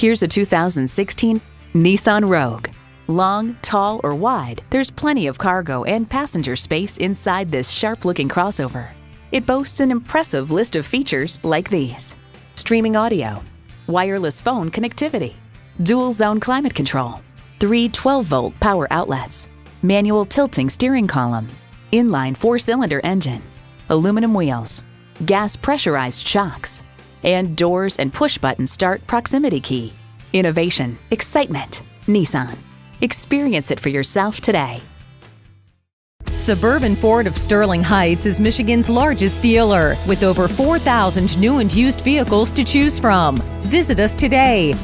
Here's a 2016 Nissan Rogue. Long, tall, or wide, there's plenty of cargo and passenger space inside this sharp-looking crossover. It boasts an impressive list of features like these. Streaming audio, wireless phone connectivity, dual zone climate control, three 12-volt power outlets, manual tilting steering column, inline four-cylinder engine, aluminum wheels, gas pressurized shocks, and doors and push-button start proximity key. Innovation, excitement, Nissan. Experience it for yourself today. Suburban Ford of Sterling Heights is Michigan's largest dealer with over 4,000 new and used vehicles to choose from. Visit us today.